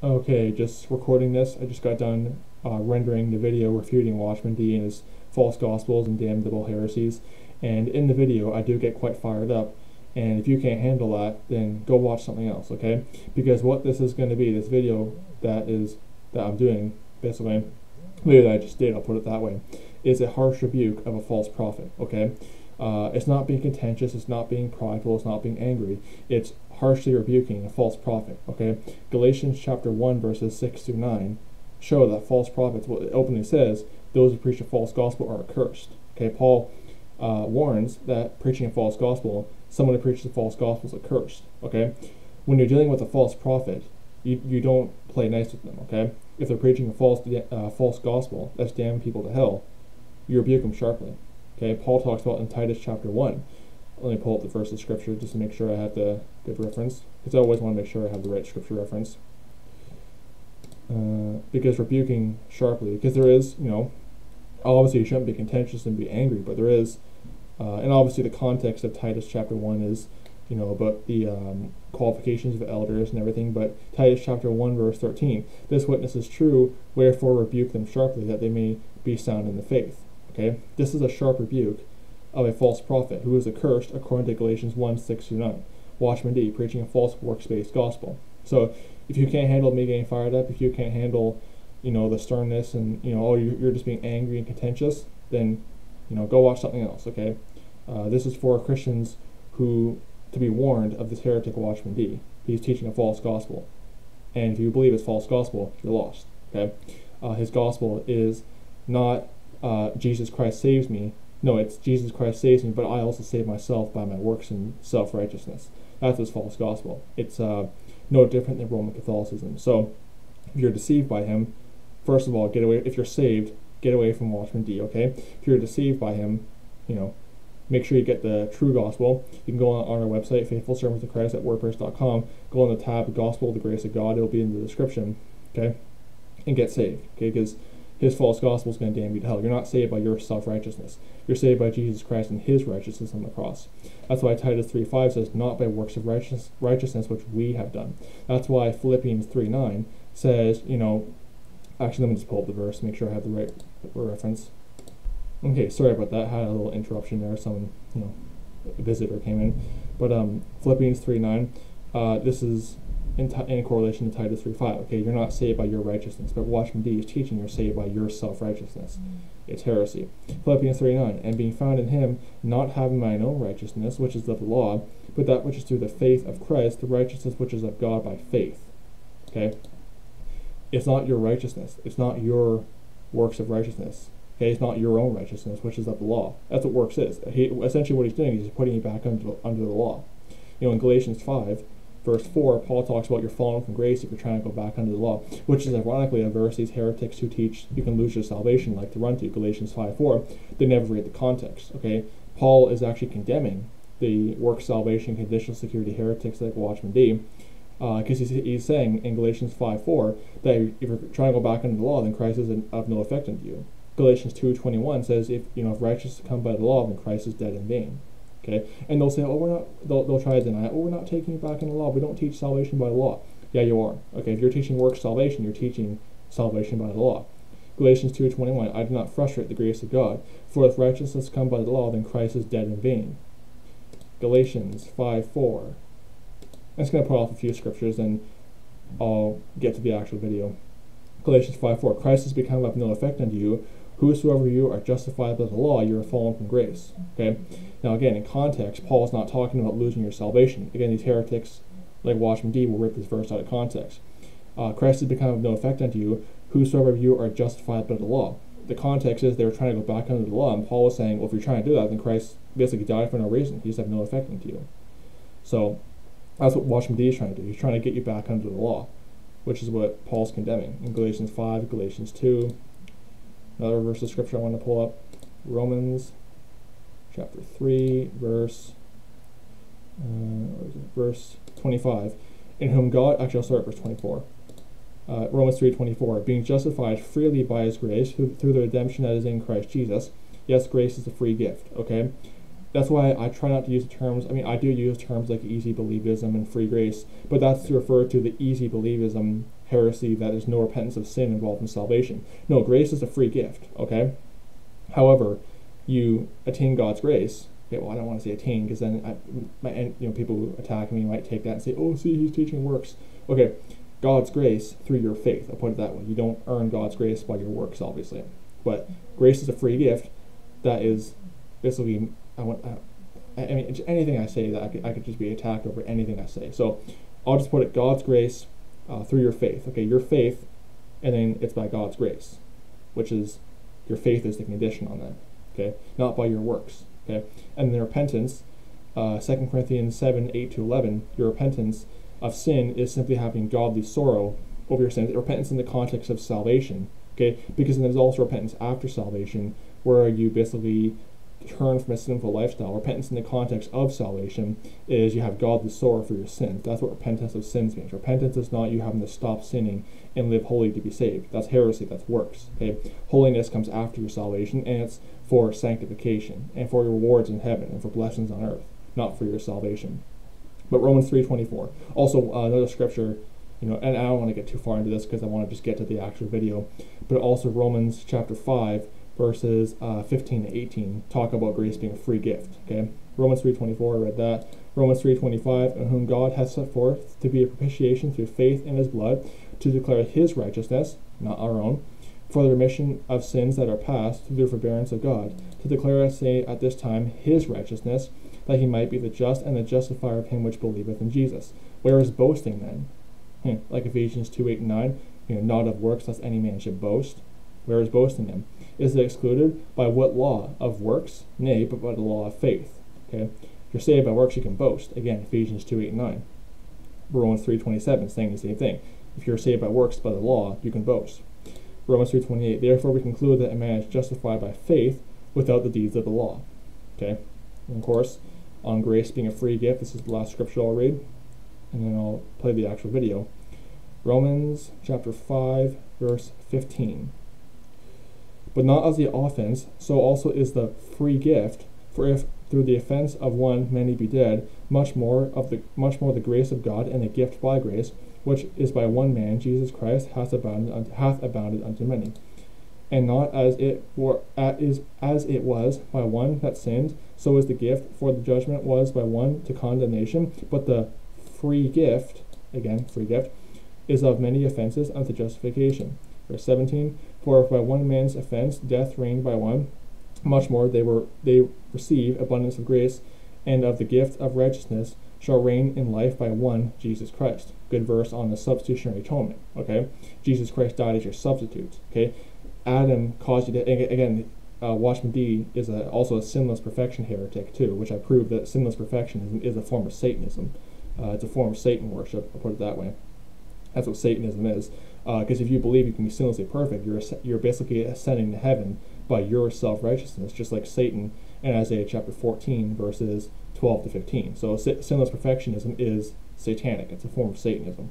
Okay, just recording this. I just got done uh, rendering the video refuting Watchman D and his false gospels and damnable heresies. And in the video, I do get quite fired up. And if you can't handle that, then go watch something else, okay? Because what this is going to be, this video that is that I'm doing, basically, video that I just did, I'll put it that way, is a harsh rebuke of a false prophet, okay? Uh, it's not being contentious, it's not being prideful, it's not being angry. It's harshly rebuking a false prophet. Okay, Galatians chapter one verses six through nine show that false prophets. What it openly says, those who preach a false gospel are accursed. Okay, Paul uh, warns that preaching a false gospel, someone who preaches a false gospel is accursed. Okay, when you're dealing with a false prophet, you, you don't play nice with them. Okay, if they're preaching a false uh, false gospel that's damning people to hell, you rebuke them sharply. Okay, Paul talks about in Titus chapter 1. Let me pull up the verse of scripture just to make sure I have the good reference. Because I always want to make sure I have the right scripture reference. Uh, because rebuking sharply, because there is, you know, obviously you shouldn't be contentious and be angry, but there is, uh, and obviously the context of Titus chapter 1 is, you know, about the um, qualifications of elders and everything, but Titus chapter 1 verse 13, this witness is true, wherefore rebuke them sharply, that they may be sound in the faith. Okay, this is a sharp rebuke of a false prophet who is accursed according to Galatians 1 6 through 9. Watchman D, preaching a false works based gospel. So if you can't handle me getting fired up, if you can't handle, you know, the sternness and, you know, oh, you're just being angry and contentious, then, you know, go watch something else, okay? Uh, this is for Christians who, to be warned of this heretic Watchman D. He's teaching a false gospel. And if you believe it's false gospel, you're lost, okay? Uh, his gospel is not uh, Jesus Christ saves me. No, it's Jesus Christ saves me, but I also save myself by my works and self righteousness. That's his false gospel. It's uh, no different than Roman Catholicism. So, if you're deceived by him, first of all, get away. If you're saved, get away from Watchman D. Okay. If you're deceived by him, you know, make sure you get the true gospel. You can go on, on our website, Faithful Servants of Christ at WordPress.com. Go on the tab Gospel, the Grace of God. It'll be in the description. Okay, and get saved. Okay, because his false gospel is going to damn you to hell. You're not saved by your self righteousness. You're saved by Jesus Christ and his righteousness on the cross. That's why Titus 3 5 says, Not by works of righteous, righteousness which we have done. That's why Philippians 3 9 says, you know, actually, let me just pull up the verse, make sure I have the right reference. Okay, sorry about that. I had a little interruption there. Some, you know, a visitor came in. But um, Philippians 3 9, uh, this is in, in correlation to Titus 3.5. Okay, you're not saved by your righteousness, but Watchman D is teaching you're saved by your self-righteousness. Mm. It's heresy. Philippians 3.9, and being found in him, not having mine own righteousness, which is of the law, but that which is through the faith of Christ, the righteousness which is of God by faith. Okay? It's not your righteousness. It's not your works of righteousness. Okay, it's not your own righteousness, which is of the law. That's what works is. He, essentially, what he's doing is he's putting you back under, under the law. You know, in Galatians 5, verse 4, Paul talks about you're falling from grace if you're trying to go back under the law, which is ironically a verse these heretics who teach you can lose your salvation like to run to, Galatians 5 4, they never read the context. Okay? Paul is actually condemning the work salvation conditional security heretics like Watchman D. Because uh, he's, he's saying in Galatians 5 4 that if you're trying to go back under the law, then Christ is of no effect unto you. Galatians 2:21 says, "If you know if righteousness come by the law, then Christ is dead in vain." Okay, and they'll say, oh, we're not. They'll, they'll try to deny it. Oh, we're not taking it back in the law. We don't teach salvation by law. Yeah, you are. Okay, if you're teaching works salvation, you're teaching salvation by the law. Galatians 2:21. I do not frustrate the grace of God, for if righteousness come by the law, then Christ is dead in vain. Galatians 5:4. I'm just going to put off a few scriptures, and I'll get to the actual video. Galatians 5:4. Christ has become of no effect unto you, Whosoever you are justified by the law, you are fallen from grace. Okay. Now again, in context, Paul is not talking about losing your salvation. Again, these heretics, like Watchman D, will rip this verse out of context. Uh, Christ has become of no effect unto you. Whosoever of you are justified by the law. The context is they were trying to go back under the law, and Paul was saying, well, if you're trying to do that, then Christ basically died for no reason. He's have no effect unto you. So that's what Watchman D is trying to do. He's trying to get you back under the law, which is what Paul's condemning in Galatians 5, Galatians 2, Another verse of scripture I want to pull up Romans chapter 3, verse, uh, verse 25. In whom God, actually, I'll start at verse 24. Uh, Romans 3:24, being justified freely by His grace through, through the redemption that is in Christ Jesus. Yes, grace is a free gift. Okay, that's why I try not to use terms. I mean, I do use terms like easy believism and free grace, but that's to refer to the easy believism heresy that there's no repentance of sin involved in salvation. No, grace is a free gift, okay? However, you attain God's grace. Okay, well, I don't want to say attain because then I, my, you know people who attack me might take that and say, "Oh, see, he's teaching works." Okay, God's grace through your faith. I'll put it that way. You don't earn God's grace by your works, obviously, but grace is a free gift that is basically I want. I, I mean, anything I say that I could, I could just be attacked over anything I say. So I'll just put it God's grace uh, through your faith. Okay, your faith, and then it's by God's grace, which is your faith is the condition on that. Okay, not by your works. Okay, and then repentance, uh, 2 Corinthians 7 8 to 11, your repentance of sin is simply having godly sorrow over your sins. Repentance in the context of salvation. Okay, because then there's also repentance after salvation, where you basically turn from a sinful lifestyle. Repentance in the context of salvation is you have God the sorrow for your sins. That's what repentance of sins means. Repentance is not you having to stop sinning and live holy to be saved. That's heresy, that's works. Okay? Holiness comes after your salvation and it's for sanctification and for your rewards in heaven and for blessings on earth, not for your salvation. But Romans 3.24. Also uh, another scripture, you know, and I don't want to get too far into this because I want to just get to the actual video, but also Romans chapter 5 verses uh, 15 to 18 talk about grace being a free gift. Okay, Romans 3:24, I read that. Romans 3:25, in whom God has set forth to be a propitiation through faith in His blood, to declare His righteousness, not our own, for the remission of sins that are past through the forbearance of God, to declare, say, at this time His righteousness, that He might be the just and the justifier of him which believeth in Jesus. Where is boasting then? Hmm, like Ephesians 2 8 and 9, you know, not of works lest any man should boast. Where is boasting then? Is it excluded by what law? Of works? Nay, but by the law of faith. Okay? If you're saved by works, you can boast. Again, Ephesians 2 8 and 9. Romans 3 27 saying the same thing. If you're saved by works by the law, you can boast. Romans 3 28. Therefore, we conclude that a man is justified by faith without the deeds of the law. Okay? And of course, on grace being a free gift, this is the last scripture I'll read, and then I'll play the actual video. Romans chapter 5, verse 15 but not as the offense, so also is the free gift. For if through the offense of one many be dead, much more of the much more the grace of God and the gift by grace, which is by one man, Jesus Christ, hath abounded unto, hath abounded unto many. And not as it were as as it was by one that sinned, so is the gift, for the judgment was by one to condemnation, but the free gift, again free gift, is of many offenses unto justification. Verse 17 For if by one man's offense death reigned by one, much more they were they receive abundance of grace and of the gift of righteousness shall reign in life by one Jesus Christ. Good verse on the substitutionary atonement. Okay, Jesus Christ died as your substitute. Okay, Adam caused you to again. Uh, Watchman D is a, also a sinless perfection heretic too, which I proved that sinless perfectionism is a form of Satanism. Uh, it's a form of Satan worship. I'll put it that way. That's what Satanism is. Because uh, if you believe you can be sinlessly perfect, you're you're basically ascending to heaven by your self righteousness, just like Satan in Isaiah chapter 14 verses 12 to 15. So sinless perfectionism is satanic. It's a form of Satanism.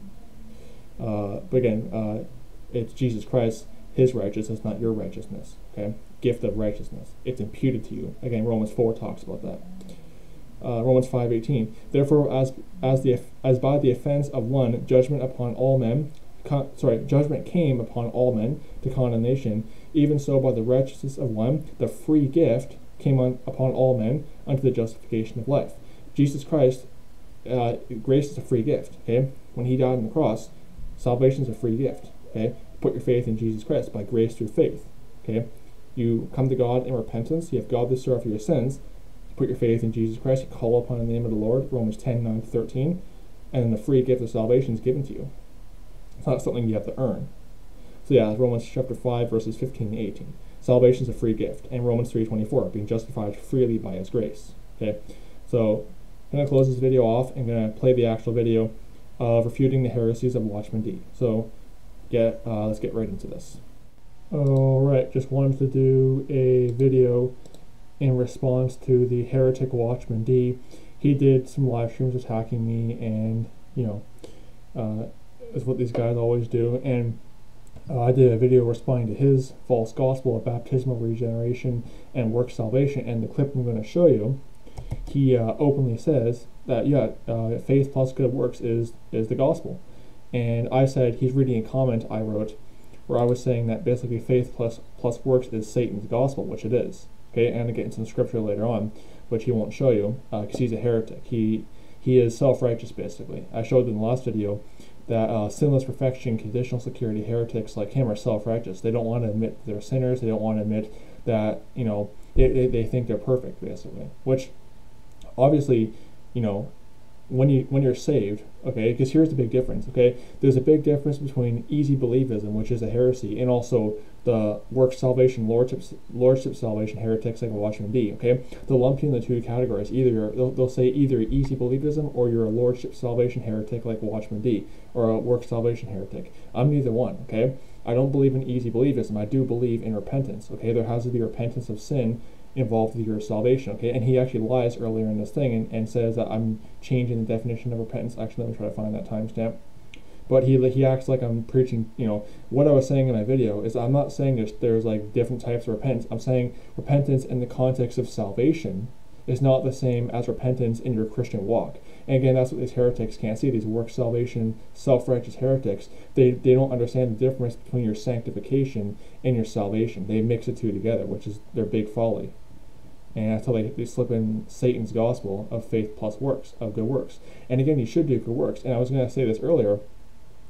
Uh, but again, uh, it's Jesus Christ, His righteousness, not your righteousness. Okay, gift of righteousness. It's imputed to you. Again, Romans 4 talks about that. Uh, Romans 5:18. Therefore, as as the as by the offense of one, judgment upon all men, con- sorry, judgment came upon all men to condemnation. Even so, by the righteousness of one, the free gift came on, upon all men unto the justification of life. Jesus Christ, uh, grace is a free gift. Okay, when He died on the cross, salvation is a free gift. Okay, put your faith in Jesus Christ by grace through faith. Okay, you come to God in repentance. You have God to sorrow for your sins. Put your faith in Jesus Christ. You call upon the name of the Lord. Romans 10, 9 13. And the free gift of salvation is given to you. It's not something you have to earn. So yeah, Romans chapter 5, verses 15 and 18. Salvation is a free gift. And Romans 3.24, being justified freely by his grace. Okay, so I'm going to close this video off and going to play the actual video of refuting the heresies of Watchman D. So get uh, let's get right into this. Alright, just wanted to do a video in response to the heretic Watchman D. He did some live streams attacking me and, you know, uh, is what these guys always do. And uh, I did a video responding to his false gospel of baptismal regeneration and work salvation. And the clip I'm going to show you, he uh, openly says that yeah, uh, faith plus good works is is the gospel. and I said he's reading a comment I wrote where I was saying that basically faith plus plus works is Satan's gospel, which it is. Okay, and I get into some scripture later on, which he won't show you because uh, he's a heretic. He he is self-righteous basically. I showed in the last video that uh, sinless perfection, conditional security heretics like him are self-righteous. They don't want to admit they're sinners. They don't want to admit that you know they, they, they think they're perfect basically. Which obviously, you know, when you when you're saved, okay, because here's the big difference, okay? There's a big difference between easy believism, which is a heresy, and also the work salvation, lordship, lordship salvation heretics like Watchman D, okay? They'll lump you in the two categories. Either they'll, they'll say either easy believism or you're a lordship salvation heretic like Watchman D, or a work salvation heretic. I'm neither one, okay? I don't believe in easy believism. I do believe in repentance, okay? There has to be repentance of sin involved with your salvation. Okay, and he actually lies earlier in this thing and, and says that I'm changing the definition of repentance. Actually, let me try to find that timestamp. But he he acts like I'm preaching. You know what I was saying in my video is I'm not saying there's there's like different types of repentance. I'm saying repentance in the context of salvation is not the same as repentance in your Christian walk. And again, that's what these heretics can't see. These work salvation, self-righteous heretics, they, they don't understand the difference between your sanctification and your salvation. They mix the two together, which is their big folly and that's how they, they slip in Satan's gospel of faith plus works, of good works. And again, you should do good works. And I was going to say this earlier,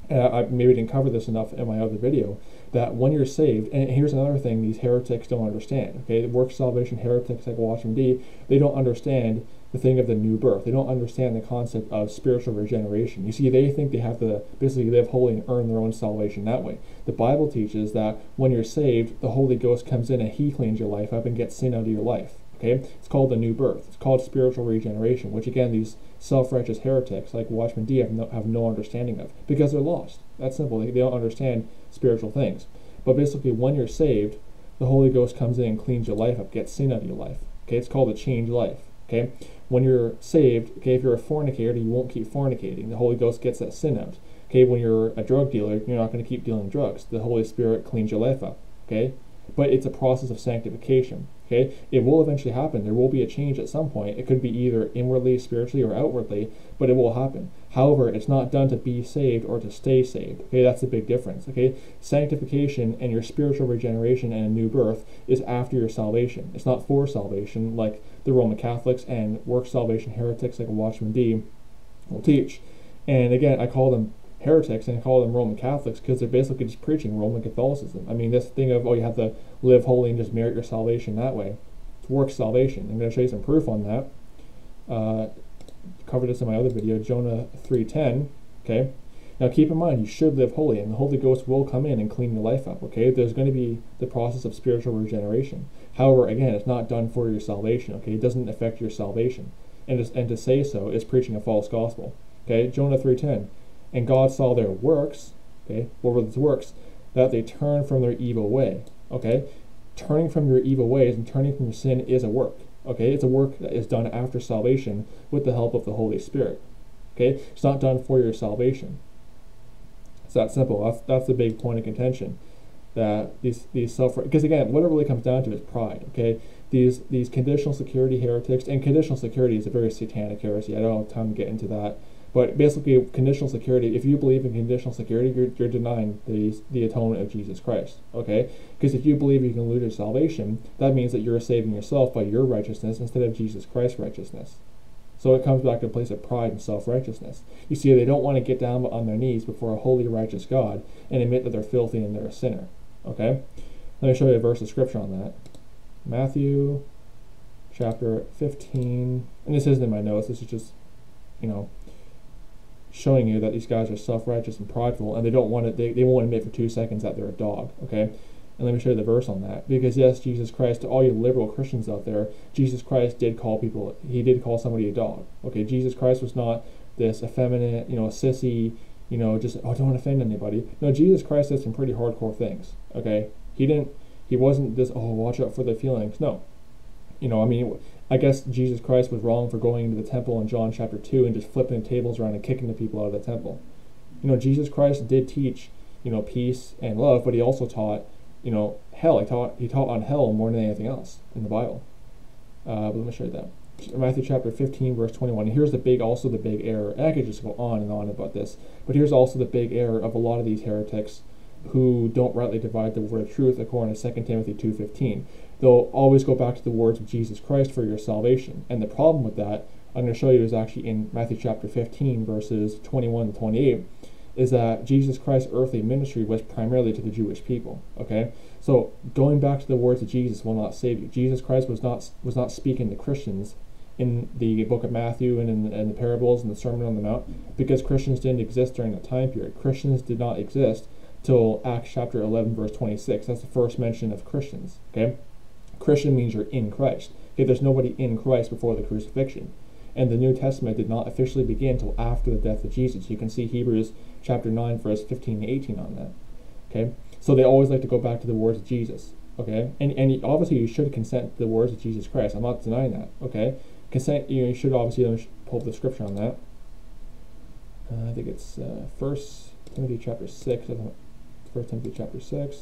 and I, I maybe didn't cover this enough in my other video, that when you're saved, and here's another thing these heretics don't understand, okay? The work salvation heretics like Watchman D, they don't understand the thing of the new birth. They don't understand the concept of spiritual regeneration. You see, they think they have to basically live holy and earn their own salvation that way. The Bible teaches that when you're saved, the Holy Ghost comes in and He cleans your life up and gets sin out of your life. Okay, it's called the new birth. It's called spiritual regeneration, which again these self-righteous heretics like Watchman D have no, have no understanding of because they're lost. That's simple. They, they don't understand spiritual things. But basically, when you're saved, the Holy Ghost comes in and cleans your life up, gets sin out of your life. Okay, it's called a change life. Okay, when you're saved, okay, if you're a fornicator, you won't keep fornicating. The Holy Ghost gets that sin out. Okay, when you're a drug dealer, you're not going to keep dealing drugs. The Holy Spirit cleans your life up. Okay, but it's a process of sanctification. Okay, it will eventually happen. There will be a change at some point. It could be either inwardly, spiritually, or outwardly, but it will happen. However, it's not done to be saved or to stay saved. Okay, that's the big difference. Okay, sanctification and your spiritual regeneration and a new birth is after your salvation. It's not for salvation, like the Roman Catholics and work salvation heretics like Watchman D will teach. And again, I call them heretics and call them Roman Catholics because they're basically just preaching Roman Catholicism. I mean, this thing of, oh, you have to live holy and just merit your salvation that way. It's work salvation. I'm going to show you some proof on that. Uh, covered this in my other video, Jonah 3.10, okay? Now keep in mind, you should live holy, and the Holy Ghost will come in and clean your life up, okay? There's going to be the process of spiritual regeneration. However, again, it's not done for your salvation, okay? It doesn't affect your salvation. And, and to say so is preaching a false gospel, okay? Jonah 3.10, and God saw their works, okay, what were those works? That they turned from their evil way, okay? Turning from your evil ways and turning from your sin is a work, okay? It's a work that is done after salvation with the help of the Holy Spirit, okay? It's not done for your salvation. It's that simple. That's, that's the big point of contention. That these, these self, because again, what it really comes down to is pride, okay? These, these conditional security heretics, and conditional security is a very satanic heresy. I don't have time to get into that but basically, conditional security, if you believe in conditional security, you're, you're denying the, the atonement of Jesus Christ. Okay? Because if you believe you can lose your salvation, that means that you're saving yourself by your righteousness instead of Jesus Christ's righteousness. So it comes back to a place of pride and self righteousness. You see, they don't want to get down on their knees before a holy, righteous God and admit that they're filthy and they're a sinner. Okay? Let me show you a verse of scripture on that. Matthew chapter 15. And this isn't in my notes, this is just, you know, showing you that these guys are self-righteous and prideful, and they don't want to. They, they won't admit for two seconds that they're a dog. Okay, and let me show you the verse on that. Because yes, Jesus Christ, to all you liberal Christians out there, Jesus Christ did call people. He did call somebody a dog. Okay, Jesus Christ was not this effeminate, you know, sissy, you know, just oh don't offend anybody. No, Jesus Christ did some pretty hardcore things. Okay, he didn't. He wasn't this oh watch out for the feelings. No, you know, I mean, I guess Jesus Christ was wrong for going into the temple in John chapter 2 and just flipping the tables around and kicking the people out of the temple. You know, Jesus Christ did teach, you know, peace and love, but he also taught, you know, hell. He taught he taught on hell more than anything else in the Bible. Uh, but let me show you that. Matthew chapter 15, verse 21. And here's the big, also the big error. And I could just go on and on about this, but here's also the big error of a lot of these heretics who don't rightly divide the word of truth according to 2 Timothy 2.15. They'll always go back to the words of Jesus Christ for your salvation. And the problem with that, I'm going to show you, is actually in Matthew chapter 15, verses 21 to 28, is that Jesus Christ's earthly ministry was primarily to the Jewish people. Okay? So going back to the words of Jesus will not save you. Jesus Christ was not was not speaking to Christians in the book of Matthew and in, in the parables and the Sermon on the Mount because Christians didn't exist during that time period. Christians did not exist till Acts chapter 11 verse 26. That's the first mention of Christians. Okay? Christian means you're in Christ. Okay, there's nobody in Christ before the crucifixion. And the New Testament did not officially begin until after the death of Jesus. You can see Hebrews chapter 9, verse 15 to 18 on that. Okay? So they always like to go back to the words of Jesus. Okay? And, and obviously you should consent to the words of Jesus Christ. I'm not denying that. Okay? Consent, you, know, you should obviously pull the scripture on that. Uh, I think it's uh, First Timothy chapter 6. First Timothy chapter 6.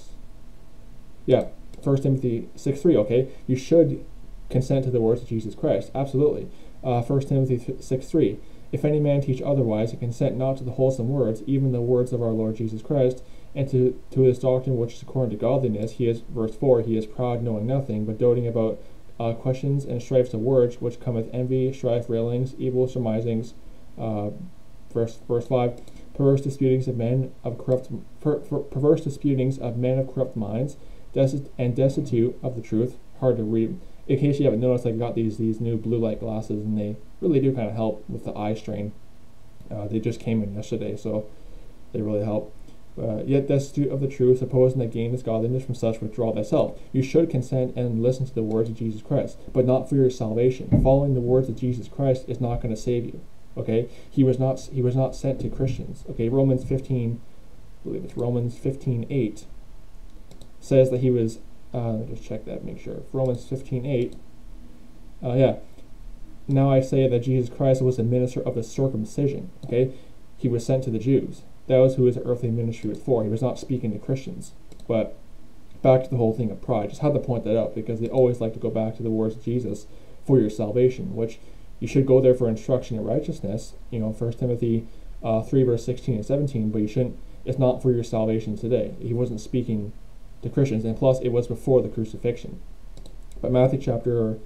Yeah, First Timothy 6 3, okay? You should consent to the words of Jesus Christ. Absolutely. Uh, 1 Timothy 6 3. If any man teach otherwise, and consent not to the wholesome words, even the words of our Lord Jesus Christ, and to, to his doctrine which is according to godliness, he is, verse 4, he is proud, knowing nothing, but doting about uh, questions and strifes of words, which cometh envy, strife, railings, evil surmisings. Uh, verse, verse 5, perverse disputings of men of corrupt, per, per, perverse disputings of men of corrupt minds, and destitute of the truth. Hard to read. In case you haven't noticed, I got these these new blue light glasses, and they really do kind of help with the eye strain. Uh, they just came in yesterday, so they really help. Uh, yet destitute of the truth, supposing that gain is godliness from such withdraw thyself. You should consent and listen to the words of Jesus Christ, but not for your salvation. Following the words of Jesus Christ is not going to save you. Okay, he was not he was not sent to Christians. Okay, Romans 15, I believe it's Romans 15, 8 says that he was. Uh, let me just check that, make sure. Romans 15, 8. Uh, yeah. Now I say that Jesus Christ was a minister of the circumcision. Okay, he was sent to the Jews. That was who his earthly ministry was for. He was not speaking to Christians. But back to the whole thing of pride. Just had to point that out because they always like to go back to the words of Jesus for your salvation, which you should go there for instruction in righteousness. You know, First Timothy uh, three verse sixteen and seventeen. But you shouldn't. It's not for your salvation today. He wasn't speaking to Christians, and plus it was before the crucifixion. But Matthew chapter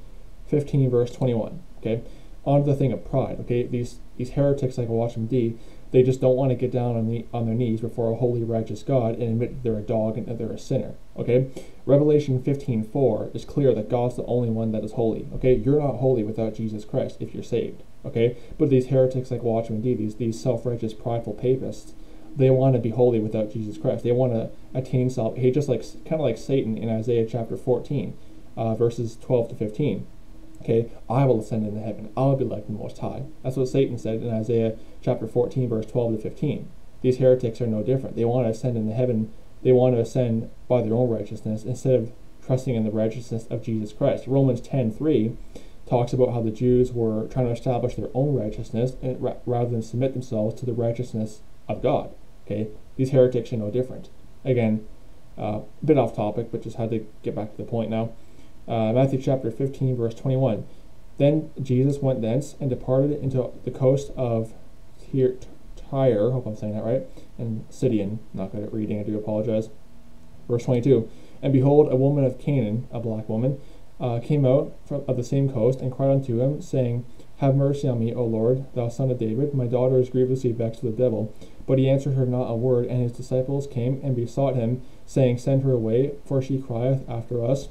fifteen verse twenty one. Okay, on the thing of pride. Okay, these these heretics like Watchman D they just don't want to get down on, the, on their knees before a holy, righteous God and admit they're a dog and that they're a sinner. Okay? Revelation 15:4 is clear that God's the only one that is holy. Okay? You're not holy without Jesus Christ if you're saved. Okay? But these heretics like Watchman D, these, these self-righteous, prideful papists, they want to be holy without Jesus Christ. They want to attain salvation, just like kind of like Satan in Isaiah chapter 14, uh, verses 12 to 15. Okay, I will ascend into heaven. I will be like the Most High. That's what Satan said in Isaiah chapter 14, verse 12 to 15. These heretics are no different. They want to ascend into heaven. They want to ascend by their own righteousness instead of trusting in the righteousness of Jesus Christ. Romans 10:3 talks about how the Jews were trying to establish their own righteousness and, rather than submit themselves to the righteousness of God. Okay, these heretics are no different. Again, a uh, bit off topic, but just had to get back to the point now. Uh, Matthew chapter 15, verse 21. Then Jesus went thence and departed into the coast of Tyre, hope I'm saying that right, and Sidon. Not good at reading, I do apologize. Verse 22. And behold, a woman of Canaan, a black woman, uh, came out from, of the same coast and cried unto him, saying, Have mercy on me, O Lord, thou son of David. My daughter is grievously vexed with the devil. But he answered her not a word, and his disciples came and besought him, saying, Send her away, for she crieth after us.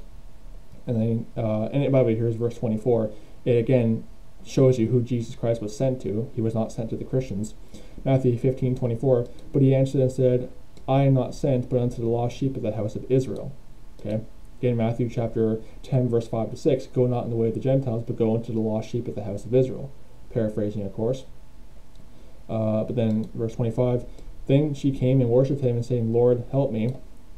And then, uh, and by the way, here's verse 24. It again shows you who Jesus Christ was sent to. He was not sent to the Christians. Matthew 15, 24. But he answered and said, I am not sent, but unto the lost sheep of the house of Israel. Okay? Again, Matthew chapter 10, verse 5 to 6. Go not in the way of the Gentiles, but go unto the lost sheep of the house of Israel. Paraphrasing, of course. Uh, but then, verse 25. Then she came and worshipped him, and saying, Lord, help me.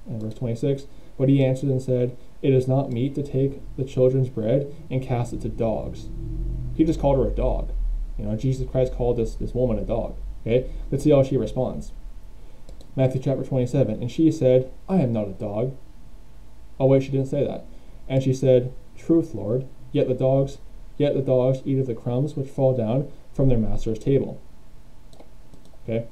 And verse 26. But he answered and said, It is not meet to take the children's bread and cast it to dogs. He just called her a dog. You know, Jesus Christ called this, this woman a dog. Okay? Let's see how she responds. Matthew chapter 27. And she said, I am not a dog. Oh, wait, she didn't say that. And she said, Truth, Lord, yet the dogs, Yet the dogs eat of the crumbs which fall down from their master's table. Okay,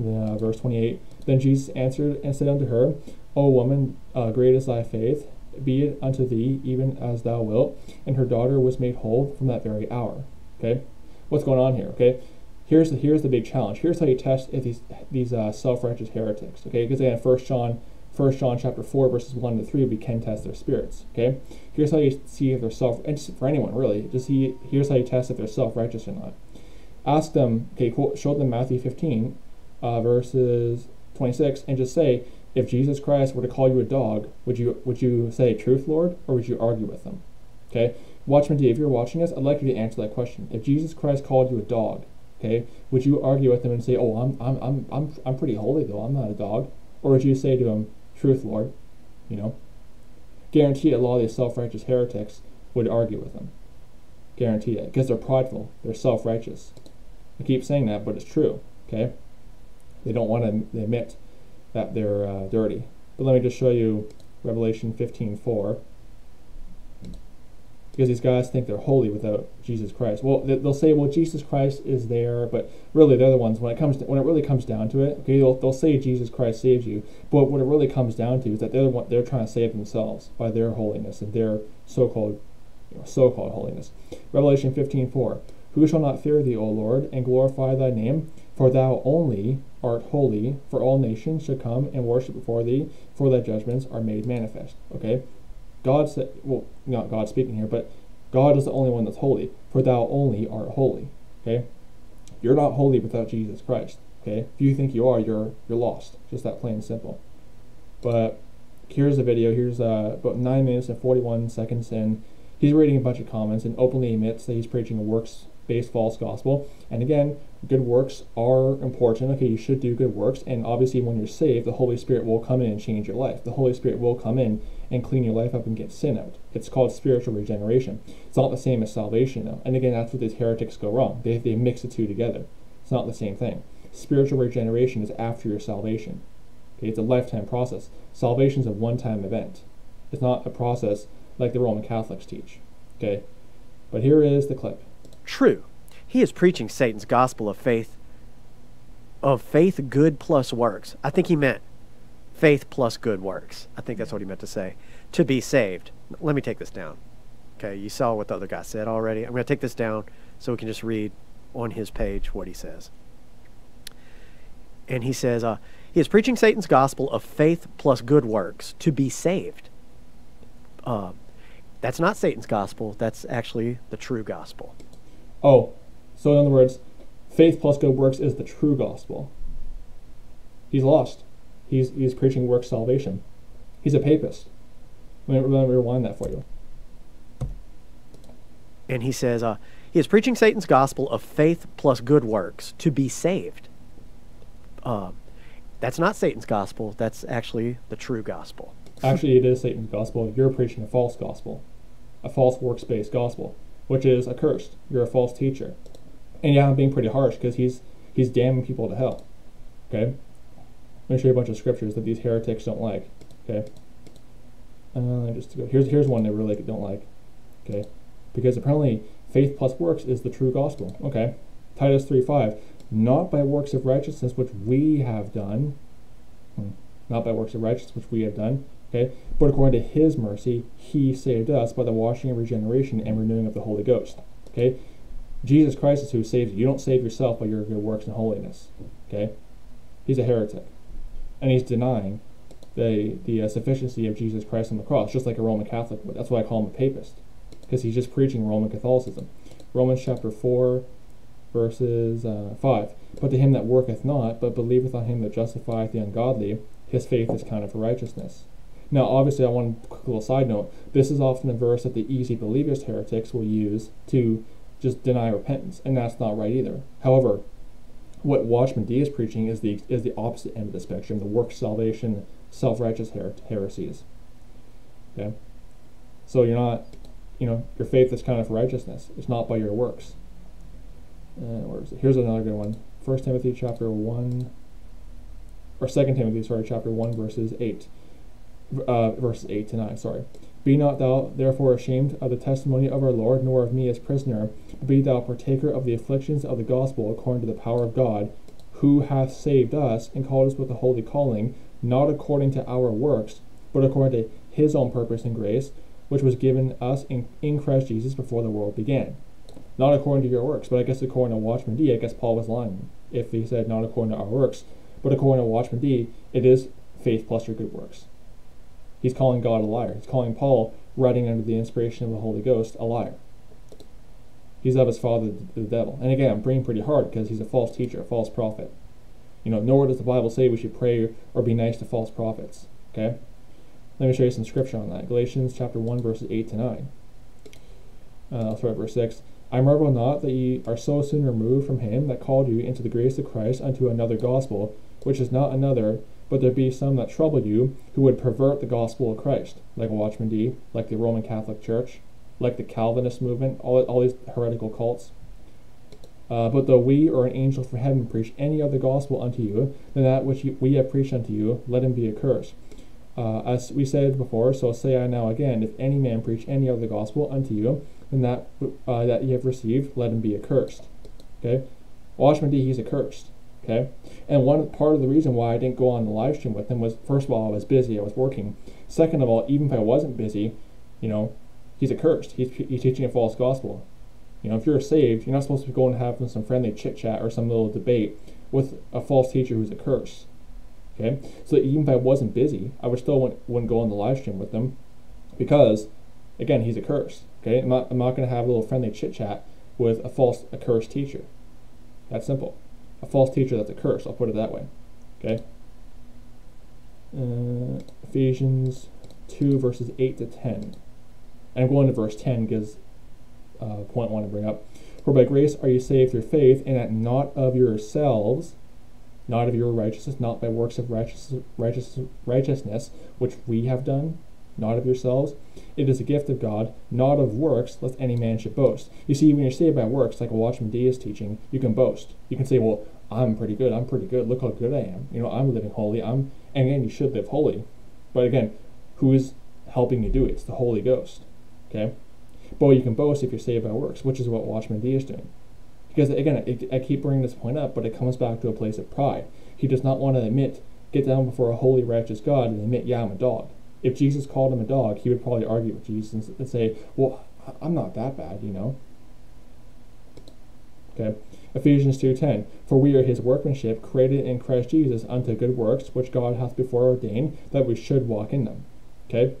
uh, verse 28. Then Jesus answered and said unto her, O woman, uh, great is thy faith, be it unto thee even as thou wilt. And her daughter was made whole from that very hour. Okay, what's going on here? Okay, here's the here's the big challenge. Here's how you test if these these uh, self-righteous heretics. Okay, because again, First John, First John chapter four verses one to three, we can test their spirits. Okay, here's how you see if they're self and for anyone really. Just see here's how you test if they're self-righteous or not. Ask them. Okay, quote, show them Matthew 15, uh, verses 26, and just say, if Jesus Christ were to call you a dog, would you would you say truth, Lord, or would you argue with him? Okay, Watchman D, if you're watching this, I'd like you to answer that question. If Jesus Christ called you a dog, okay, would you argue with him and say, "Oh, I'm I'm I'm I'm I'm pretty holy though. I'm not a dog," or would you say to him, "Truth, Lord," you know? Guarantee a lot of these self-righteous heretics would argue with him. Guarantee it, because they're prideful, they're self-righteous. I keep saying that, but it's true. Okay, they don't want to admit that they're uh, dirty. But let me just show you Revelation 15:4. Because these guys think they're holy without Jesus Christ. Well, they'll say, "Well, Jesus Christ is there," but really, they're the ones. When it comes to, when it really comes down to it, okay, they'll, they'll say Jesus Christ saves you, but what it really comes down to is that they're the one, they're trying to save themselves by their holiness and their so-called you know, so-called holiness. Revelation 15:4. Who shall not fear thee, O Lord, and glorify thy name? For thou only art holy, for all nations shall come and worship before thee, for thy judgments are made manifest. Okay? God said, well, not God speaking here, but God is the only one that's holy, for thou only art holy. Okay? You're not holy without Jesus Christ. Okay? If you think you are, you're you're lost. Just that plain and simple. But here's the video. Here's uh, about nine minutes and 41 seconds in. He's reading a bunch of comments and openly admits that he's preaching a works-based false gospel. And again, good works are important. Okay, you should do good works. And obviously, when you're saved, the Holy Spirit will come in and change your life. The Holy Spirit will come in and clean your life up and get sin out. It's called spiritual regeneration. It's not the same as salvation, though. And again, that's where these heretics go wrong. They, they mix the two together. It's not the same thing. Spiritual regeneration is after your salvation. Okay, it's a lifetime process. Salvation is a one-time event. It's not a process like the Roman Catholics teach. Okay, but here is the clip. True. He is preaching Satan's gospel of faith, of faith, good plus works. I think he meant faith plus good works. I think that's what he meant to say. To be saved. Let me take this down. Okay, you saw what the other guy said already. I'm going to take this down so we can just read on his page what he says. And he says, uh, he is preaching Satan's gospel of faith plus good works to be saved. Uh, that's not Satan's gospel. That's actually the true gospel. Oh, so in other words, faith plus good works is the true gospel. He's lost. He's he's preaching works salvation. He's a papist. Let me, let me rewind that for you. And he says, uh, he is preaching Satan's gospel of faith plus good works to be saved. Uh, that's not Satan's gospel. That's actually the true gospel. Actually, it is Satan's gospel. You're preaching a false gospel, a false works based gospel, which is accursed. You're a false teacher. And yeah, I'm being pretty harsh because he's he's damning people to hell. Okay? Let me show you a bunch of scriptures that these heretics don't like. Okay? Uh, just go. Here's here's one they really don't like. Okay? Because apparently faith plus works is the true gospel. Okay? Titus 3:5, not by works of righteousness which we have done. Hmm. Not by works of righteousness which we have done. Okay? But according to his mercy, he saved us by the washing of regeneration and renewing of the Holy Ghost. Okay? Jesus Christ is who saves you. You don't save yourself by your good works and holiness. Okay? He's a heretic. And he's denying the, the uh, sufficiency of Jesus Christ on the cross, just like a Roman Catholic would. That's why I call him a papist, because he's just preaching Roman Catholicism. Romans chapter 4, verses uh, 5. But to him that worketh not, but believeth on him that justifieth the ungodly, his faith is counted for righteousness. Now, obviously, I want a quick little side note. This is often a verse that the easy believers heretics will use to just deny repentance, and that's not right either. However, what Watchman D is preaching is the is the opposite end of the spectrum, the work salvation, self-righteous her- heresies. Okay, so you're not, you know, your faith is kind of righteousness. It's not by your works. Uh, where is it? Here's another good one. First Timothy chapter one, or Second Timothy, sorry, chapter one, verses eight, uh, verses eight to nine. Sorry, Be not thou therefore ashamed of the testimony of our Lord, nor of me as prisoner, but be thou partaker of the afflictions of the gospel according to the power of God, who hath saved us and called us with a holy calling, not according to our works, but according to his own purpose and grace, which was given us in, in Christ Jesus before the world began. Not according to your works, but I guess according to Watchman D, I guess Paul was lying if he said not according to our works, but according to Watchman D, it is faith plus your good works. He's calling God a liar. He's calling Paul, writing under the inspiration of the Holy Ghost, a liar. He's of his father, the devil. And again, I'm praying pretty hard because he's a false teacher, a false prophet. You know, nowhere does the Bible say we should pray or be nice to false prophets. Okay? Let me show you some scripture on that. Galatians chapter 1, verses 8 to 9. Uh, I'll start at verse 6. I marvel not that ye are so soon removed from him that called you into the grace of Christ unto another gospel, which is not another, but there be some that trouble you, who would pervert the gospel of Christ, like Watchman D, like the Roman Catholic Church, like the Calvinist movement, all, all these heretical cults. Uh, but though we or an angel from heaven preach any other gospel unto you than that which we have preached unto you, let him be accursed. Uh, as we said before, so say I now again, if any man preach any other gospel unto you than that uh, that ye have received, let him be accursed. Okay, Watchman D, he's accursed. Okay, and one part of the reason why I didn't go on the live stream with him was first of all I was busy, I was working. Second of all, even if I wasn't busy, you know, he's accursed. He's he's teaching a false gospel. You know, if you're saved, you're not supposed to go and have some friendly chit chat or some little debate with a false teacher who's a curse. Okay, so even if I wasn't busy, I would still wouldn't, wouldn't go on the live stream with them because, again, he's a curse. Okay, I'm not, I'm not going to have a little friendly chit chat with a false, a cursed teacher. That's simple. A false teacher that's a curse. I'll put it that way. Okay. Uh, Ephesians 2 verses 8 to 10. And I'm going to verse 10 because uh, point I want to bring up. For by grace are you saved through faith, and that not of yourselves, not of your righteousness, not by works of righteous, righteous, righteousness, which we have done, not of yourselves. It is a gift of God, not of works, lest any man should boast. You see, when you're saved by works, like Watchman D is teaching, you can boast. You can say, well, I'm pretty good, I'm pretty good, look how good I am. You know, I'm living holy, I'm, and again, you should live holy. But again, who is helping you do it? It's the Holy Ghost. Okay? But you can boast if you're saved by works, which is what Watchman D is doing. Because again, it, I keep bringing this point up, but it comes back to a place of pride. He does not want to admit, get down before a holy, righteous God and admit, yeah, I'm a dog. If Jesus called him a dog, he would probably argue with Jesus and say, well, I'm not that bad, you know. Okay. Ephesians 2:10 For we are his workmanship created in Christ Jesus unto good works which God hath before ordained that we should walk in them. Okay?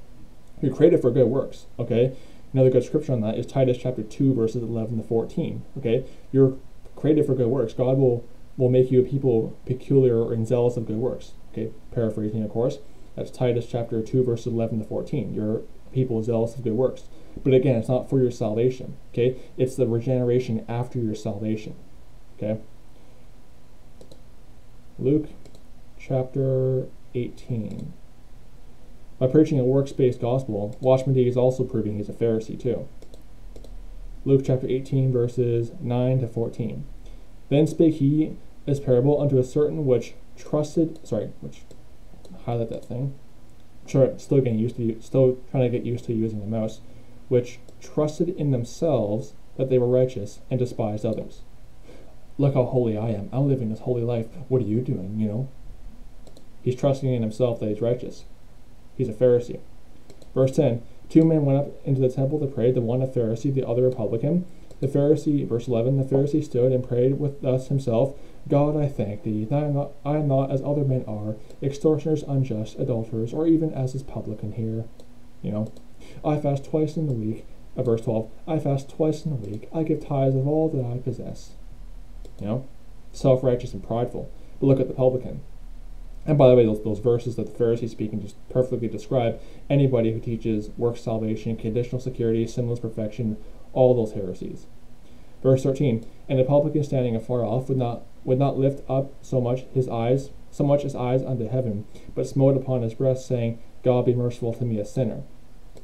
You're created for good works, okay? Another good scripture on that is Titus chapter 2, verses 11 to 14. Okay, you're created for good works. God will will make you a people peculiar and zealous of good works. Okay, paraphrasing, of course. That's Titus chapter 2, verses 11 to 14. You're people zealous of good works. But again, it's not for your salvation. Okay, it's the regeneration after your salvation. Okay. Luke chapter 18. By preaching a works based gospel, Watchman D is also proving he's a Pharisee too. Luke chapter 18, verses 9 to 14. Then spake he this parable unto a certain which trusted, sorry, which, highlight that thing. Sure, still getting used to, still trying to get used to using the mouse, which trusted in themselves that they were righteous and despised others. Look how holy I am. I'm living this holy life. What are you doing, you know? He's trusting in himself that he's righteous. He's a Pharisee. Verse 10 Two men went up into the temple to pray, the one a Pharisee, the other a publican. The Pharisee, verse 11, the Pharisee stood and prayed with thus himself God, I thank thee that I am, not, I am not as other men are, extortioners, unjust, adulterers, or even as this publican here. You know, I fast twice in the week. Uh, verse 12, I fast twice in the week. I give tithes of all that I possess. You know, self righteous and prideful. But look at the publican. And by the way, those, those verses that the Pharisees speaking just perfectly describe anybody who teaches work salvation, conditional security, sinless perfection, all those heresies. Verse 13, and the publican standing afar off would not would not lift up so much his eyes, so much his eyes unto heaven, but smote upon his breast, saying, God be merciful to me a sinner.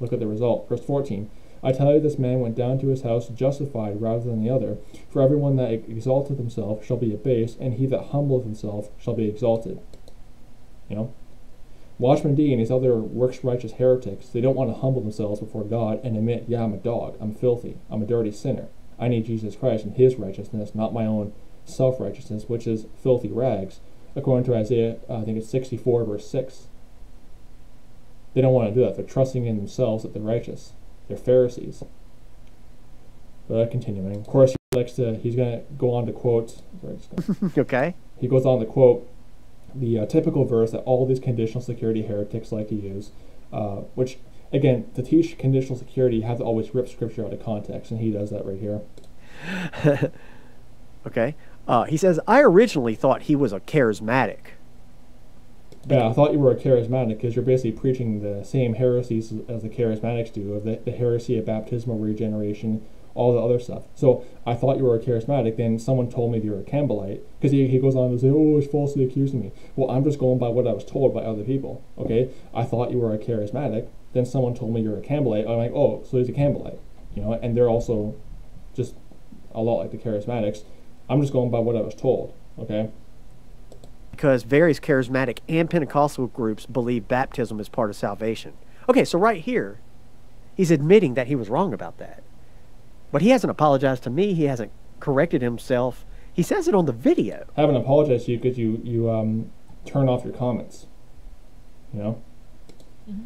Look at the result. Verse 14. I tell you, this man went down to his house justified rather than the other. For everyone that exalteth himself shall be abased, and he that humbleth himself shall be exalted. You know? Watchman D and these other works righteous heretics, they don't want to humble themselves before God and admit, yeah, I'm a dog, I'm filthy, I'm a dirty sinner. I need Jesus Christ and his righteousness, not my own self righteousness, which is filthy rags, according to Isaiah, uh, I think it's 64, verse 6. They don't want to do that. They're trusting in themselves that they're righteous. They're Pharisees. But continuing, of course, he likes to. He's going to go on to quote. Sorry, gonna, okay. he goes on to quote the uh, typical verse that all these conditional security heretics like to use, uh, which again to teach conditional security, you have to always rip scripture out of context, and he does that right here. okay. Uh, he says, I originally thought he was a charismatic. Yeah, I thought you were a charismatic because you're basically preaching the same heresies as the charismatics do of the, the heresy of baptismal regeneration, all the other stuff. So I thought you were a charismatic. Then someone told me you were a Campbellite because he, he goes on to say, "Oh, he's falsely accusing me." Well, I'm just going by what I was told by other people. Okay, I thought you were a charismatic. Then someone told me you're a Campbellite. I'm like, oh, so he's a Campbellite, you know. And they're also just a lot like the charismatics. I'm just going by what I was told. Okay because various charismatic and Pentecostal groups believe baptism is part of salvation. Okay, so right here, he's admitting that he was wrong about that. But he hasn't apologized to me. He hasn't corrected himself. He says it on the video. I haven't apologized to you because you you um, turn off your comments. You know. Mm-hmm.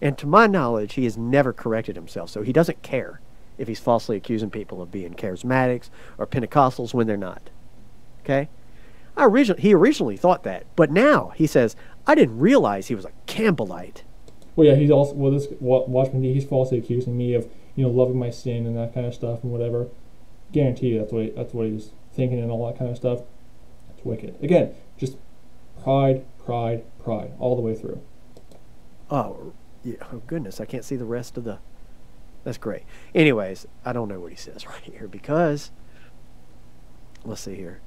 And to my knowledge, he has never corrected himself, so he doesn't care if he's falsely accusing people of being charismatics or Pentecostals when they're not. Okay? I originally, he originally thought that, but now he says, I didn't realize he was a Campbellite. Well, yeah, he's also well. This Watchman he's falsely accusing me of you know loving my sin and that kind of stuff and whatever. Guarantee you, that's what he, that's what he's thinking and all that kind of stuff. It's wicked. Again, just pride, pride, pride, all the way through. Oh, yeah, oh goodness, I can't see the rest of the. That's great. Anyways, I don't know what he says right here because. Let's see here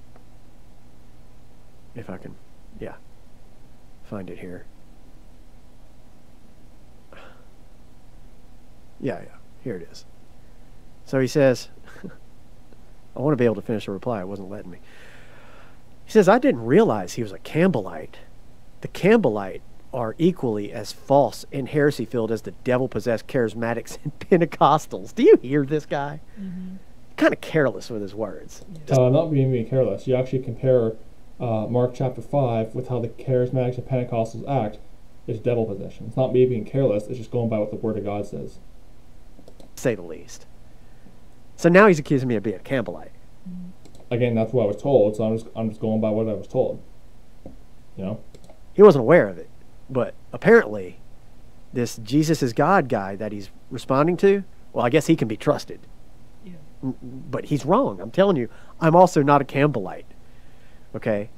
if I can, yeah, find it here. Yeah, yeah, here it is. So he says, I want to be able to finish the reply. It wasn't letting me. He says, I didn't realize he was a Campbellite. The Campbellite are equally as false and heresy filled as the devil possessed charismatics and Pentecostals. Do you hear this guy? Mm-hmm. Kind of careless with his words. Yeah. Uh, not being, being careless. You actually compare uh, Mark chapter 5 with how the charismatics and Pentecostals act is devil possession. It's not me being careless, it's just going by what the Word of God says. Say the least. So now he's accusing me of being a Campbellite. Again, that's what I was told, so I'm just, I'm just going by what I was told. You know? He wasn't aware of it, but apparently, this Jesus is God guy that he's responding to, well, I guess he can be trusted. Yeah. But he's wrong. I'm telling you, I'm also not a Campbellite. Okay.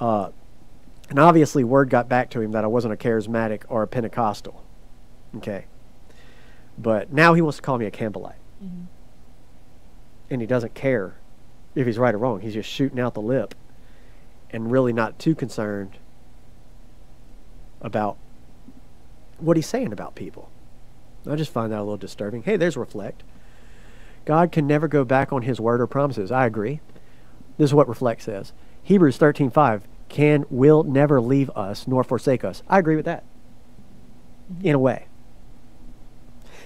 Uh, and obviously, word got back to him that I wasn't a charismatic or a Pentecostal. Okay. But now he wants to call me a Campbellite. Mm-hmm. And he doesn't care if he's right or wrong. He's just shooting out the lip and really not too concerned about what he's saying about people. I just find that a little disturbing. Hey, there's reflect. God can never go back on his word or promises. I agree. This is what reflect says. Hebrews 13:5 can will never leave us nor forsake us. I agree with that. In a way.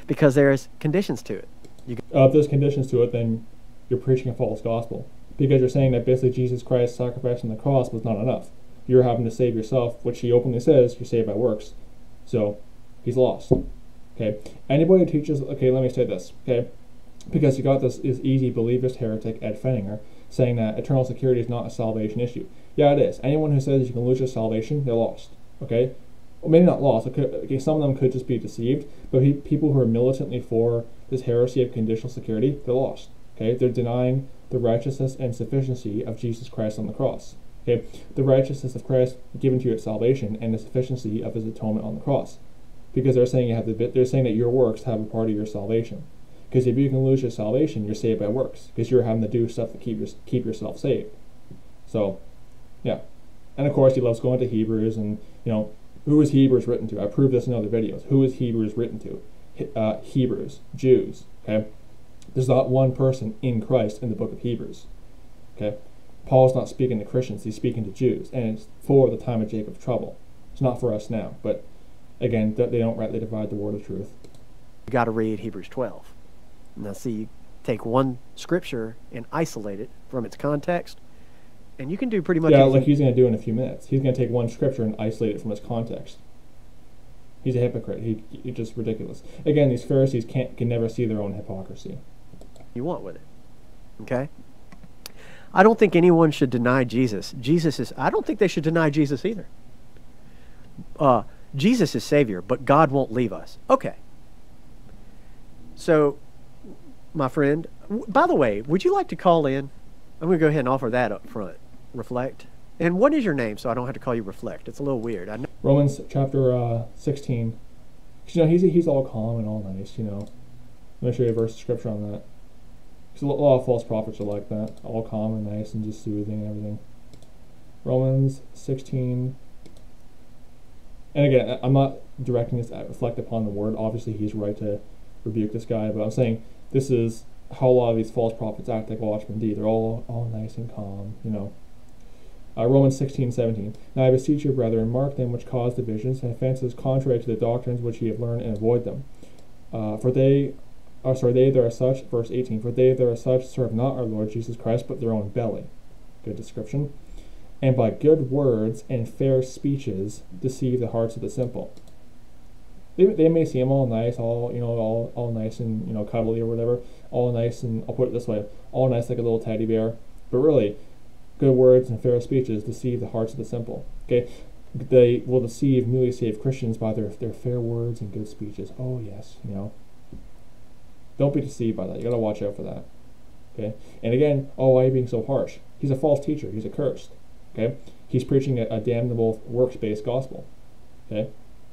Because there's conditions to it. Uh, if there's conditions to it, then you're preaching a false gospel. Because you're saying that basically Jesus Christ's sacrifice on the cross was not enough. You're having to save yourself, which he openly says you're saved by works. So he's lost. Okay. Anybody who teaches okay, let me say this, okay? Because you got this is easy believist heretic Ed Fenninger saying that eternal security is not a salvation issue. Yeah, it is. Anyone who says you can lose your salvation, they're lost. Okay? Well, maybe not lost. Okay, some of them could just be deceived, but he, people who are militantly for this heresy of conditional security, they're lost. Okay? They're denying the righteousness and sufficiency of Jesus Christ on the cross. Okay? The righteousness of Christ given to you at salvation and the sufficiency of his atonement on the cross. Because they're saying you have the, bit they're saying that your works have a part of your salvation. Because if you can lose your salvation, you're saved by works. Because you're having to do stuff to keep your, keep yourself saved. So, yeah. And of course, he loves going to Hebrews and, you know, who is Hebrews written to? I proved this in other videos. Who is Hebrews written to? Uh, Hebrews, Jews. Okay? There's not one person in Christ in the book of Hebrews. Okay? Paul's not speaking to Christians, he's speaking to Jews. And it's for the time of Jacob's trouble. It's not for us now. But again, they don't rightly divide the word of truth. You got to read Hebrews 12. Now, see, you take one scripture and isolate it from its context, and you can do pretty much Yeah, like he's going to do in a few minutes. He's going to take one scripture and isolate it from its context. He's a hypocrite. He, he's just ridiculous. Again, these Pharisees can't can never see their own hypocrisy. you want with it. Okay? I don't think anyone should deny Jesus. Jesus is, I don't think they should deny Jesus either. Uh, Jesus is Savior, but God won't leave us. Okay. So, my friend, by the way, would you like to call in? I'm going to go ahead and offer that up front. Reflect. And what is your name so I don't have to call you Reflect? It's a little weird. I know. Romans chapter uh, 16. 'Cause, You know, he's, he's all calm and all nice, you know. Let me show you a verse of scripture on that. 'Cause a lot of false prophets are like that. All calm and nice and just soothing and everything. Romans 16. And again, I'm not directing this at reflect upon the word. Obviously, he's right to rebuke this guy, but I'm saying this is how a lot of these false prophets act like Watchman D. They're all all nice and calm, you know. Uh, Romans 16, 17. Now I beseech you, brethren, mark them which cause divisions and offenses contrary to the doctrines which ye have learned, and avoid them. Uh, for they, or sorry, they that are such, verse 18, for they that are such serve not our Lord Jesus Christ, but their own belly. Good description. And by good words and fair speeches deceive the hearts of the simple. They, they may seem all nice, all you know, all all nice and you know cuddly or whatever, all nice and I'll put it this way, all nice like a little teddy bear, but really good words and fair speeches deceive the hearts of the simple. Okay, they will deceive newly saved Christians by their their fair words and good speeches. Oh yes, you know. Don't be deceived by that. You gotta watch out for that. Okay, and again, oh, why are you being so harsh? He's a false teacher. He's accursed. Okay, he's preaching a, a damnable works-based gospel. Okay,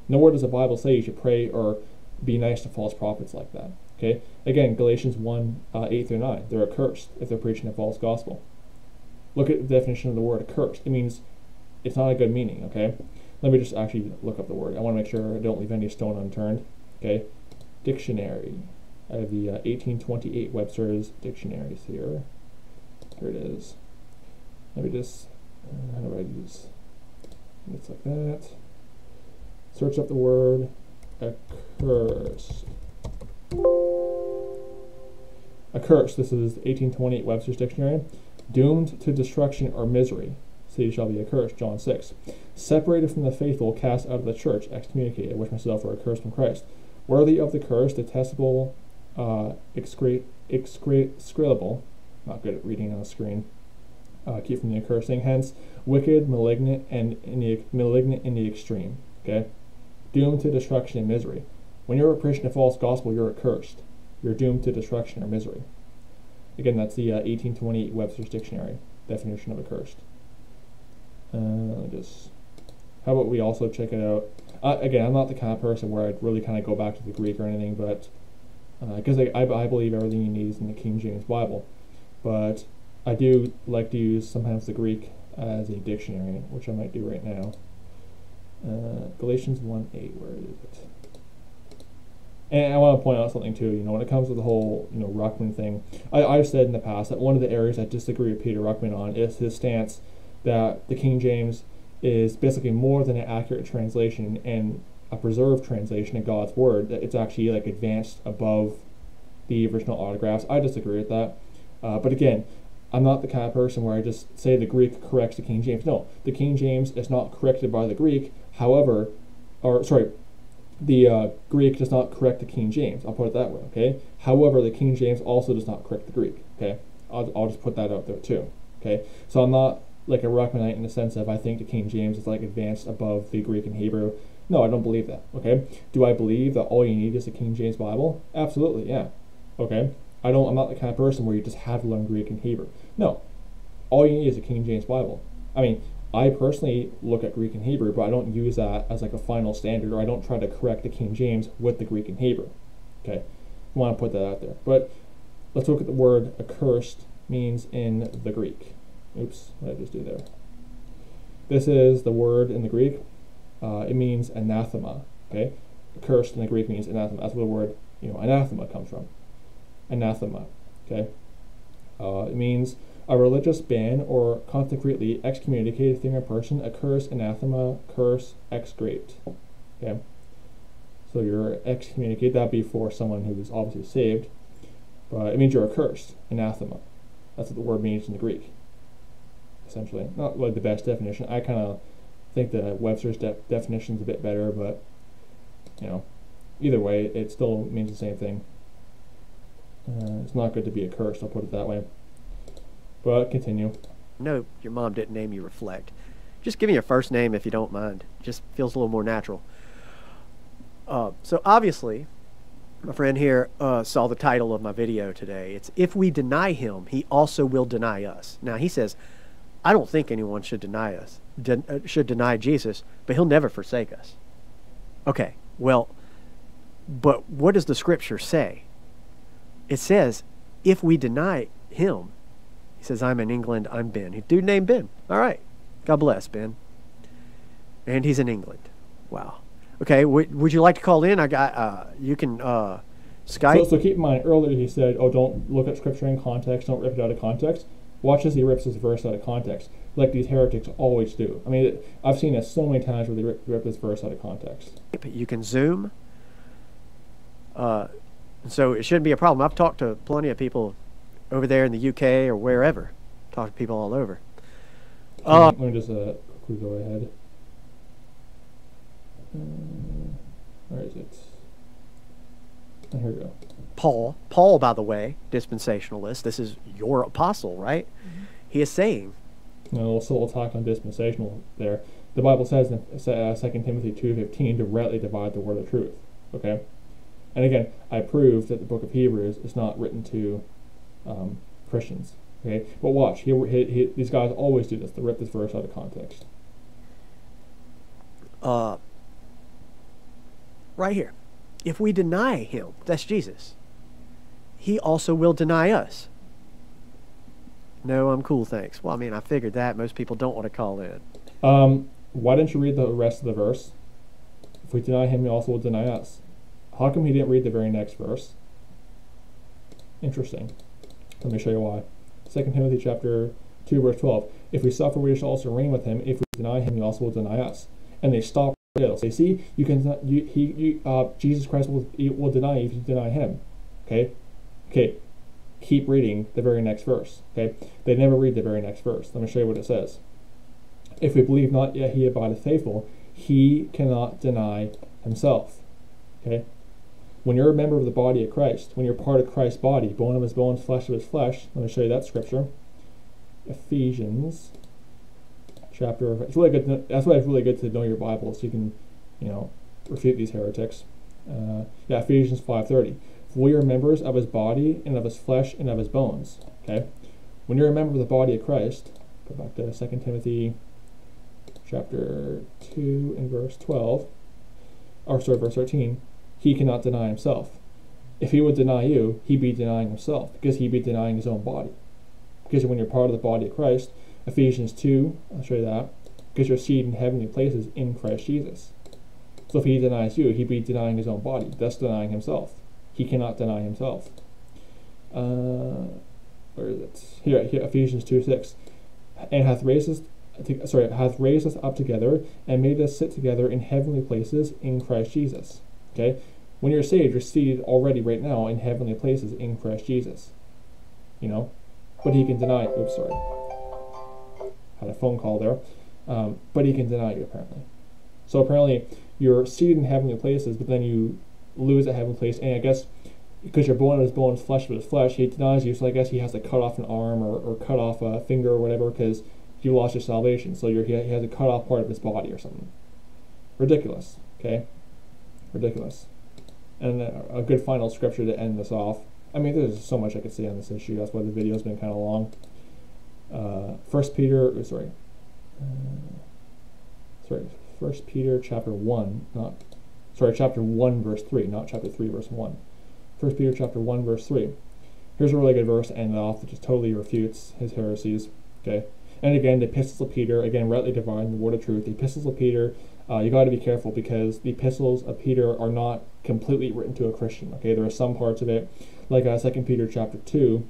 nowhere does the Bible say you should pray or be nice to false prophets like that. Okay, again, Galatians one uh, eight through nine. They're accursed if they're preaching a false gospel. Look at the definition of the word accursed. It means it's not a good meaning, okay? Let me just actually look up the word. I want to make sure I don't leave any stone unturned, okay? Dictionary. I have the uh, 1828 Webster's dictionaries here. Here it is. Let me just, uh, how do I use, it's like that. Search up the word accursed. Accursed, this is 1828 Webster's dictionary doomed to destruction or misery. You shall be accursed, John 6. Separated from the faithful, cast out of the church, excommunicated, which myself are accursed from Christ. Worthy of the curse, detestable, uh, excre- excredible, not good at reading on the screen, uh, keep from the accursing, hence, wicked, malignant, and in the, malignant in the extreme. Okay? Doomed to destruction and misery. When you're a preaching a false gospel, you're accursed. You're doomed to destruction or misery. Again, that's the uh, 1828 Webster's Dictionary definition of accursed. Uh, just how about we also check it out? Uh, again, I'm not the kind of person where I'd really kind of go back to the Greek or anything, but because I, I, I believe everything you need is in the King James Bible, but I do like to use sometimes the Greek as a dictionary, which I might do right now. Uh, Galatians 1 8, where is it? And I want to point out something too. You know, when it comes to the whole you know Ruckman thing, I, I've said in the past that one of the areas I disagree with Peter Ruckman on is his stance that the King James is basically more than an accurate translation and a preserved translation of God's word. That it's actually like advanced above the original autographs. I disagree with that. Uh, but again, I'm not the kind of person where I just say the Greek corrects the King James. No, the King James is not corrected by the Greek. However, or sorry, the uh, Greek does not correct the King James. I'll put it that way, okay? However, the King James also does not correct the Greek, okay? I'll, I'll just put that out there too, okay? So I'm not like a Ruckmanite in the sense of I think the King James is like advanced above the Greek and Hebrew. No, I don't believe that, okay? Do I believe that all you need is a King James Bible? Absolutely, yeah, okay? I don't. I'm not the kind of person where you just have to learn Greek and Hebrew. No, all you need is a King James Bible. I mean, I personally look at Greek and Hebrew, but I don't use that as like a final standard, or I don't try to correct the King James with the Greek and Hebrew. Okay, I want to put that out there. But let's look at the word accursed means in the Greek. Oops, what did I just do there? This is the word in the Greek. Uh, it means anathema. Okay, cursed in the Greek means anathema. That's where the word you know anathema comes from. Anathema. Okay, uh, it means A religious ban or concretely excommunicated thing or person A curse, anathema, curse, excrete. Okay. So you're excommunicated. That'd be for someone who is obviously saved, but it means you're accursed, anathema. That's what the word means in the Greek. Essentially, not like the best definition. I kind of think the Webster's de- definition is a bit better, but you know, either way, it still means the same thing. Uh, it's not good to be accursed. I'll put it that way. But continue. No, your mom didn't name you Reflect. Just give me your first name if you don't mind. Just feels a little more natural. Uh, so obviously, my friend here uh, saw the title of my video today. It's If We Deny Him, He Also Will Deny Us. Now, he says, I don't think anyone should deny us, de- uh, should deny Jesus, but He'll never forsake us. Okay, well, but what does the scripture say? It says, if we deny Him, he says, I'm in England, I'm Ben. Dude named Ben. All right. God bless, Ben. And he's in England. Wow. Okay, w- would you like to call in? I got, uh, you can, uh, Skype. So, so keep in mind, earlier he said, oh, don't look at scripture in context, don't rip it out of context. Watch as he rips this verse out of context, like these heretics always do. I mean, I've seen this so many times where they rip, rip this verse out of context. You can Zoom. Uh, so it shouldn't be a problem. I've talked to plenty of people over there in the UK or wherever. Talked to people all over. Uh, Let me just uh, quickly go ahead. Uh, where is it? Oh, here we go. Paul, Paul, by the way, dispensationalist. This is your apostle, right? Mm-hmm. He is saying. No, so we'll talk on dispensational there. The Bible says in uh, 2 Timothy 2.15 to rightly divide the word of truth. Okay? And again, I proved that the book of Hebrews is not written to um, Christians. Okay? But watch, he, he, he, these guys always do this. They rip this verse out of context. Uh, right here. If we deny him, that's Jesus, he also will deny us. No, I'm cool, thanks. Well, I mean, I figured that. Most people don't want to call in. Um, why didn't you read the rest of the verse? If we deny him, he also will deny us. How come he didn't read the very next verse? Interesting. Let me show you why. 2 Timothy chapter 2, verse 12. If we suffer, we shall also reign with him. If we deny him, he also will deny us. And they stop. They see, you can, you, he, you, uh, Jesus Christ will, will deny you if you deny him. Okay? Okay. Keep reading the very next verse. Okay? They never read the very next verse. Let me show you what it says. If we believe not yet he abideth faithful, he cannot deny himself. Okay? When you're a member of the body of Christ, when you're part of Christ's body, bone of his bones, flesh of his flesh, let me show you that scripture. Ephesians chapter. It's really good. To, that's why it's really good to know your Bible, so you can, you know, refute these heretics. Uh, yeah, Ephesians five thirty. We are members of his body and of his flesh and of his bones. Okay, when you're a member of the body of Christ, go back to Second Timothy chapter two and verse twelve, or sorry, verse thirteen he cannot deny himself. If he would deny you, he'd be denying himself because he'd be denying his own body. Because when you're part of the body of Christ, Ephesians 2, I'll show you that, because you're seated in heavenly places in Christ Jesus. So if he denies you, he'd be denying his own body, thus denying himself. He cannot deny himself. Uh, where is it? Here, here Ephesians 2 6. And hath raised us to, sorry, hath raised us up together and made us sit together in heavenly places in Christ Jesus. Okay? When you're saved, you're seated already right now in heavenly places in Christ Jesus. You know? But he can deny oops sorry. Had a phone call there. Um, but he can deny you apparently. So apparently you're seated in heavenly places, but then you lose that heavenly place, and I guess because you're born of his bones, flesh his flesh, he denies you. So I guess he has to cut off an arm or, or cut off a finger or whatever because you lost your salvation. So you're, he has to cut off part of his body or something. Ridiculous. Okay ridiculous. And a good final scripture to end this off. I mean, there's so much I could say on this issue. That's why the video's been kind of long. Uh, First Peter, oh, sorry, uh, sorry, First Peter chapter one, not sorry, chapter one verse three, not chapter three verse one. First Peter chapter one verse three. Here's a really good verse and off that just totally refutes his heresies. Okay, and again, the epistles of Peter, again, rightly divine, the word of truth. The epistles of Peter, uh, you got to be careful because the epistles of Peter are not completely written to a Christian. Okay, there are some parts of it, like uh, Second Peter chapter two,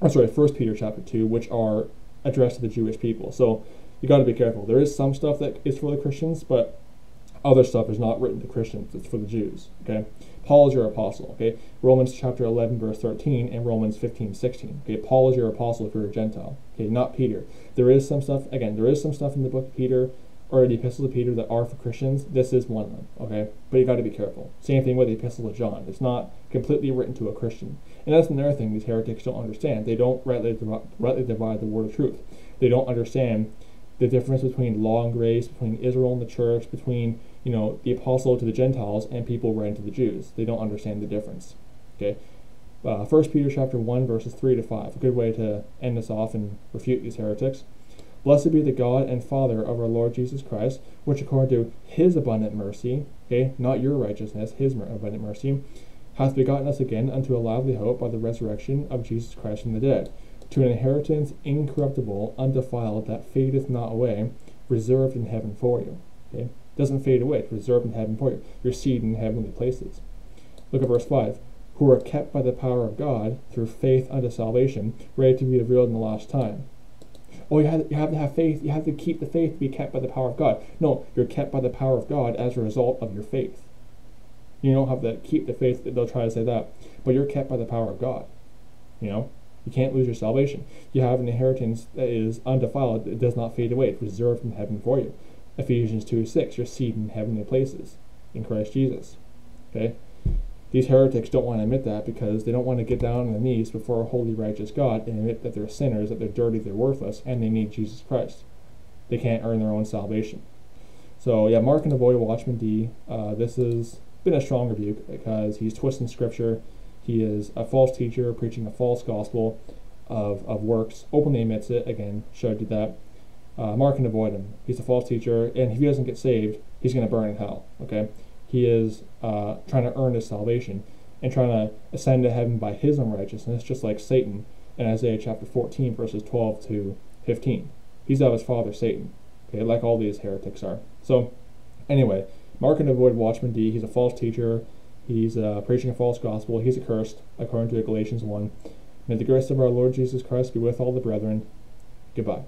or sorry, First Peter chapter two, which are addressed to the Jewish people. So you got to be careful. There is some stuff that is for the Christians, but other stuff is not written to Christians. It's for the Jews. Okay. Paul is your apostle. Okay. Romans chapter 11 verse 13 and Romans 15 16. Okay. Paul is your apostle if you're a Gentile. Okay. Not Peter. There is some stuff. Again, there is some stuff in the book of Peter or the epistles of Peter that are for Christians. This is one of them. Okay. But you got to be careful. Same thing with the epistle of John. It's not completely written to a Christian. And that's another thing these heretics don't understand. They don't rightly, rightly divide the word of truth. They don't understand the difference between law and grace, between Israel and the church, between you know the apostle to the Gentiles and people writing to the Jews. They don't understand the difference. Okay. Uh, 1 Peter chapter 1 verses 3 to 5. A good way to end this off and refute these heretics. Blessed be the God and Father of our Lord Jesus Christ, which according to his abundant mercy, okay, not your righteousness, his abundant mercy, hath begotten us again unto a lively hope by the resurrection of Jesus Christ from the dead, to an inheritance incorruptible, undefiled, that fadeth not away, reserved in heaven for you. Okay? Doesn't fade away, it's reserved in heaven for you. Your seed in heavenly places. Look at verse 5. Who are kept by the power of God through faith unto salvation, ready to be revealed in the last time. Oh, you have, you have to have faith. You have to keep the faith to be kept by the power of God. No, you're kept by the power of God as a result of your faith. You don't have to keep the faith. They'll try to say that, but you're kept by the power of God. You know, you can't lose your salvation. You have an inheritance that is undefiled, it does not fade away, it's reserved in heaven for you. Ephesians 2 6, your seed in heavenly places in Christ Jesus. Okay? These heretics don't want to admit that because they don't want to get down on their knees before a holy, righteous God and admit that they're sinners, that they're dirty, they're worthless, and they need Jesus Christ. They can't earn their own salvation. So, yeah, Mark and avoid Watchman D. Uh, this has been a strong rebuke because he's twisting scripture he is a false teacher preaching a false gospel of, of works, openly admits it. Again, showed you that. Uh, mark can avoid him. He's a false teacher, and if he doesn't get saved, he's going to burn in hell. Okay? He is uh, trying to earn his salvation and trying to ascend to heaven by his own righteousness, just like Satan in Isaiah chapter 14, verses 12 to 15. He's of his father, Satan. Okay, like all these heretics are. So, anyway, mark can avoid Watchman D. He's a false teacher. He's uh, preaching a false gospel. He's accursed, according to Galatians 1. May the grace of our Lord Jesus Christ be with all the brethren. Goodbye.